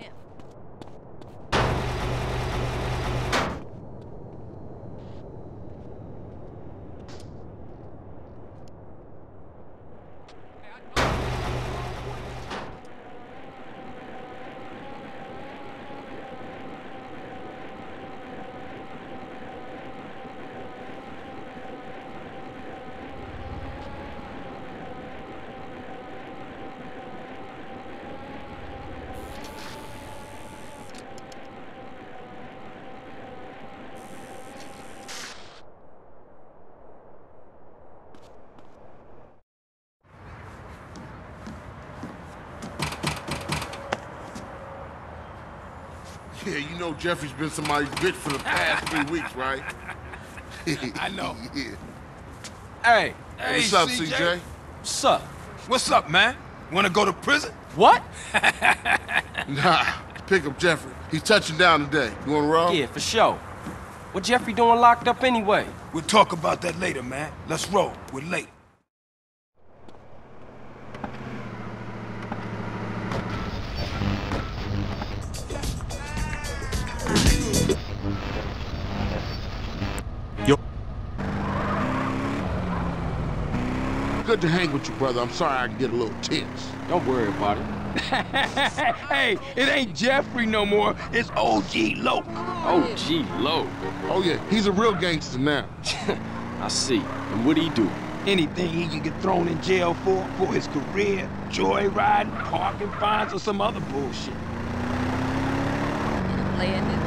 sniff. Know Jeffrey's been somebody's bitch for the past three weeks, right? I know. yeah. Hey, Hey, What's up, CJ? CJ? what's up? What's up, man? Wanna go to prison? What? Nah, pick up Jeffrey. He's touching down today. You wanna roll? Yeah, for sure. What Jeffrey doing locked up anyway? We'll talk about that later, man. Let's roll. We're late. Good to hang with you, brother. I'm sorry I can get a little tense. Don't worry about it. hey, it ain't Jeffrey no more. It's OG Loc. OG gee, low. Oh, yeah, he's a real gangster now. I see. And what do he do? Anything he can get thrown in jail for, for his career, joyriding, parking fines, or some other bullshit. Playing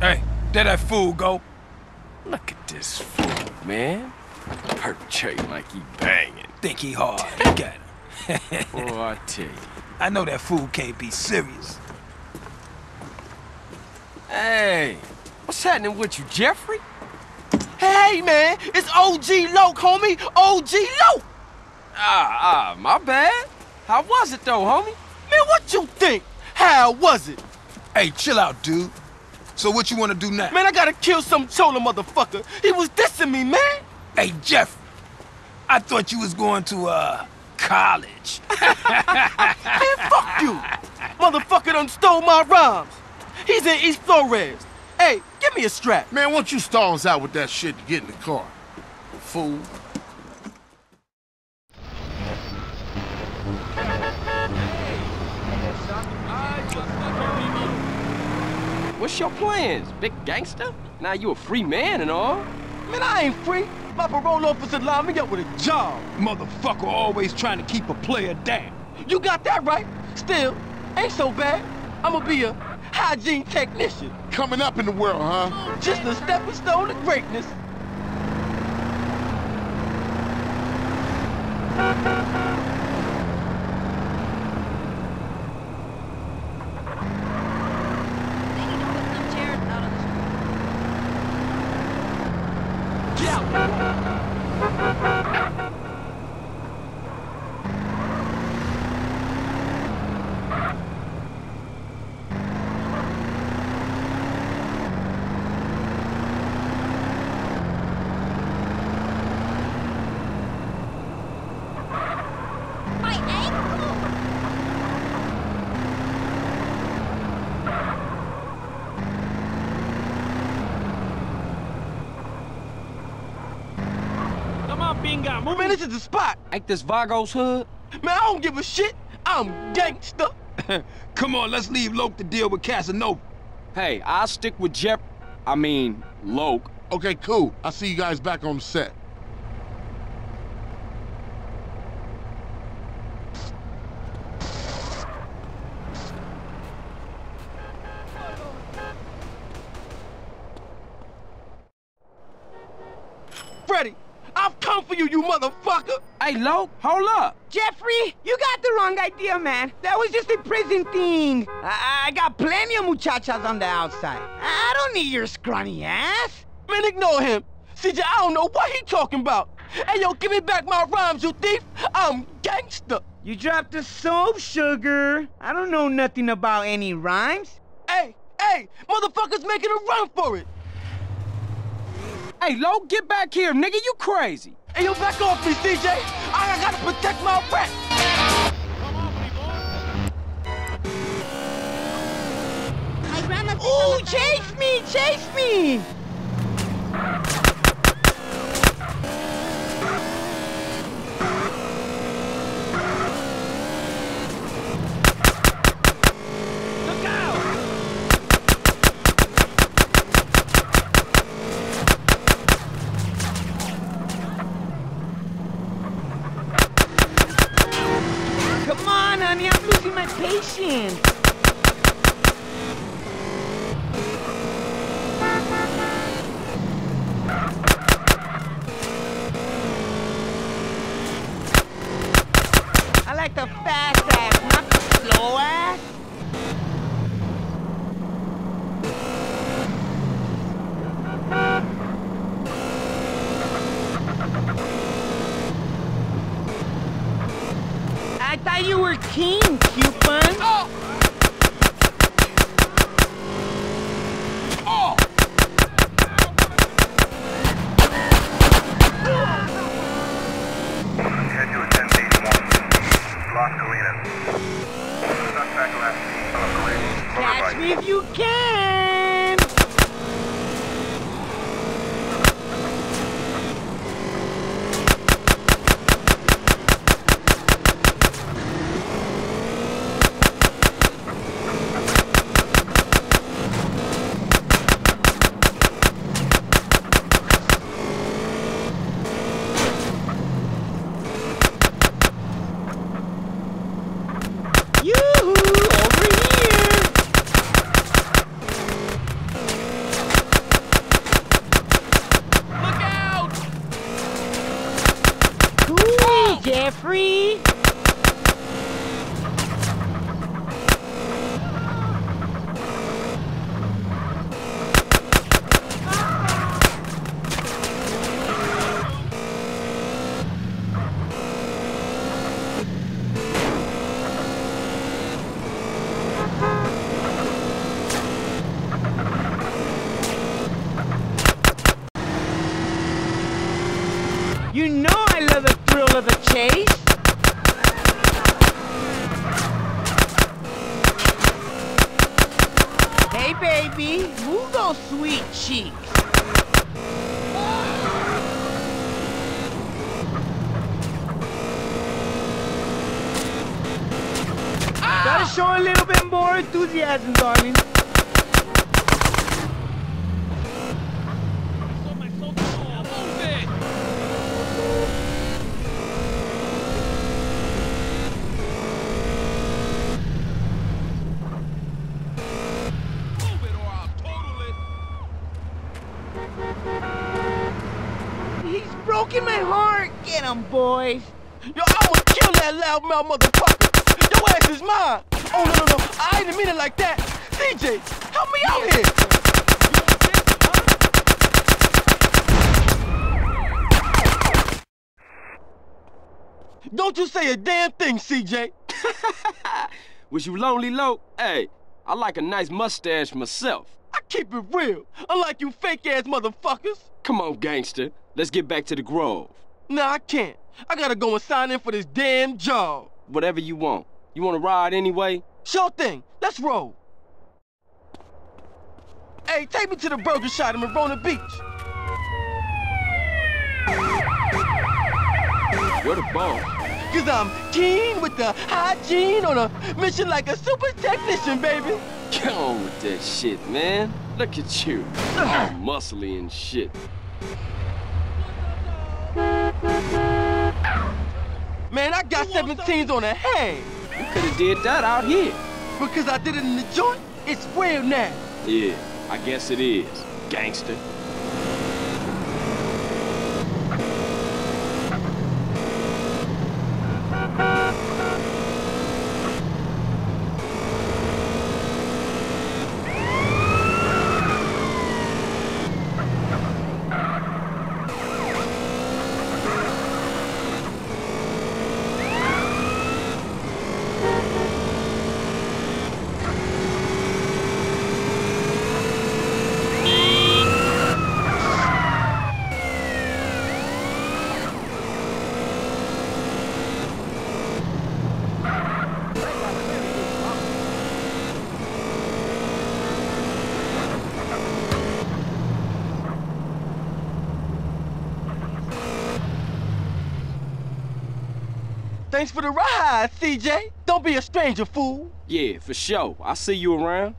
Hey, there that fool go. Look at this fool, man. Perpetrating like he banging. Think he hard. At him. Boy, I tell you. I know that fool can't be serious. Hey, what's happening with you, Jeffrey? Hey, man, it's OG Loc, homie. OG Loc. Ah, ah, my bad. How was it, though, homie? Man, what you think? How was it? Hey, chill out, dude. So what you wanna do now? Man, I gotta kill some chola motherfucker. He was dissing me, man. Hey, Jeff. I thought you was going to, uh, college. Man, fuck you. Motherfucker done stole my rhymes. He's in East Flores. Hey, give me a strap. Man, why don't you stall us out with that shit and get in the car? Fool. What's your plans, big gangster? Now you a free man and all. Man, I ain't free. My parole officer lined me up with a job. Motherfucker always trying to keep a player down. You got that right. Still, ain't so bad. I'ma be a hygiene technician. Coming up in the world, huh? Just a stepping stone to greatness. They need to put some chairs out on the street. My ankle! Come on, Binga, move. Man, this is the spot. Ain't this Vago's hood? Man, I don't give a shit. I'm gangster. Come on, let's leave Loc to deal with Casanova. Hey, I'll stick with Jeff. I mean, Loc. Okay, cool. I'll see you guys back on set. I've come for you, you motherfucker. Hey, Loc, hold up. Jeffrey, you got the wrong idea, man. That was just a prison thing. I, I got plenty of muchachas on the outside. I don't need your scrawny ass. Man, ignore him. CJ, I don't know what he talking about. Hey, yo, give me back my rhymes, you thief. I'm gangster. You dropped the soap, sugar. I don't know nothing about any rhymes. Hey, hey, motherfuckers making a run for it. Hey, Loc, get back here, nigga. You crazy. Hey, yo, back off me, DJ. I, I gotta protect my rep. My grandma said Ooh, chase me, chase me. I like the fast coupon. Oh! Oh! Head to a 1081. Las Colinas. Suspect last seen on a parade. Catch Motorbike. me if you can. Yoo-hoo, over here. Look out! Cool, Jeffrey. You know I love the thrill of the chase. Hey, baby, move those sweet cheeks. Gotta show a little bit more enthusiasm, darling. He's broken my heart. Get him, boys. Yo, I'ma kill that loudmouth motherfucker! Your ass is mine! Oh, no, no, no, I didn't mean it like that! CJ, help me out here! Don't you say a damn thing, CJ! Was you lonely, low? Hey, I like a nice mustache myself. Keep it real, unlike you fake-ass motherfuckers! Come on, gangster. Let's get back to the Grove. Nah, I can't. I gotta go and sign in for this damn job. Whatever you want. You want to ride anyway? Sure thing. Let's roll. Hey, take me to the Burger Shot in Verona Beach. You're the boss. Cause I'm keen with the hygiene on a mission like a super technician, baby. Get on with that shit, man. Look at you. All muscly and shit. Man, I got 17s on the hang. You could have did that out here. Because I did it in the joint, it's real now. Yeah, I guess it is. Gangster. Thanks for the ride, CJ. Don't be a stranger, fool. Yeah, for sure. I'll see you around.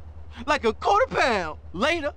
Like a quarter pound. Later.